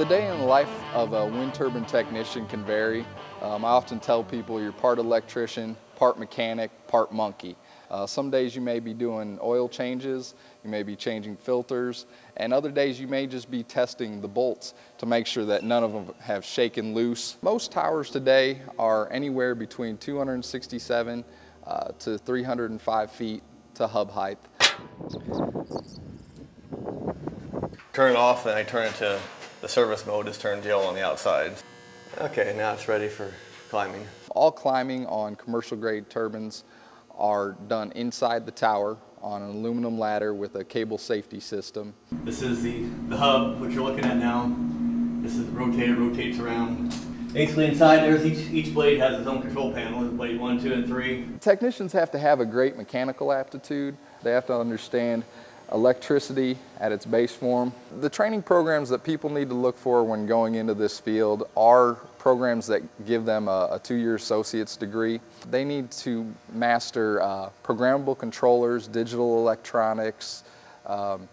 The day in the life of a wind turbine technician can vary. Um, I often tell people you're part electrician, part mechanic, part monkey. Uh, some days you may be doing oil changes, you may be changing filters, and other days you may just be testing the bolts to make sure that none of them have shaken loose. Most towers today are anywhere between 267 uh, to 305 feet to hub height. Turn it off, then I turn it to the service mode is turned yellow on the outside. Okay, now it's ready for climbing. All climbing on commercial grade turbines are done inside the tower on an aluminum ladder with a cable safety system. This is the, the hub, which you're looking at now. This is the rotator, rotates around. Basically inside there's each, each blade has its own control panel, blade one, two, and three. Technicians have to have a great mechanical aptitude. They have to understand electricity at its base form. The training programs that people need to look for when going into this field are programs that give them a, a two-year associate's degree. They need to master uh, programmable controllers, digital electronics, um,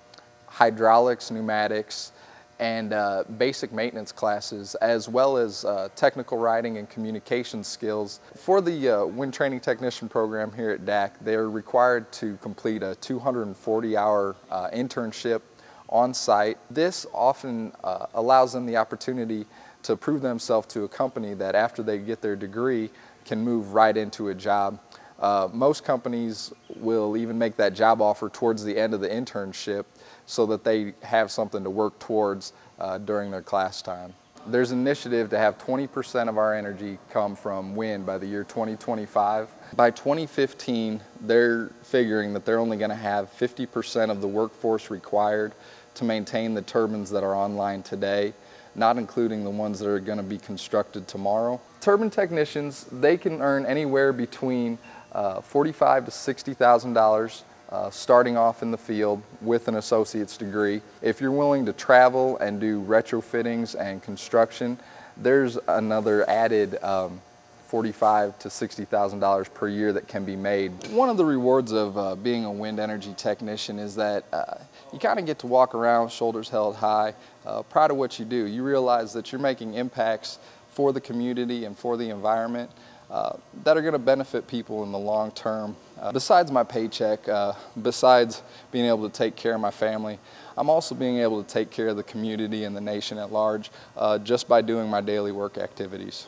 hydraulics, pneumatics, and uh, basic maintenance classes, as well as uh, technical writing and communication skills. For the uh, wind training technician program here at DAC, they're required to complete a 240-hour uh, internship on site. This often uh, allows them the opportunity to prove themselves to a company that after they get their degree can move right into a job. Uh, most companies will even make that job offer towards the end of the internship so that they have something to work towards uh, during their class time. There's an initiative to have 20% of our energy come from wind by the year 2025. By 2015, they're figuring that they're only going to have 50% of the workforce required to maintain the turbines that are online today, not including the ones that are going to be constructed tomorrow. Turbine technicians, they can earn anywhere between uh, 45 to $60,000 uh, starting off in the field with an associate's degree. If you're willing to travel and do retrofittings and construction, there's another added um, 45 to $60,000 per year that can be made. One of the rewards of uh, being a wind energy technician is that uh, you kind of get to walk around shoulders held high, uh, proud of what you do. You realize that you're making impacts for the community and for the environment uh, that are going to benefit people in the long term. Uh, besides my paycheck, uh, besides being able to take care of my family, I'm also being able to take care of the community and the nation at large uh, just by doing my daily work activities.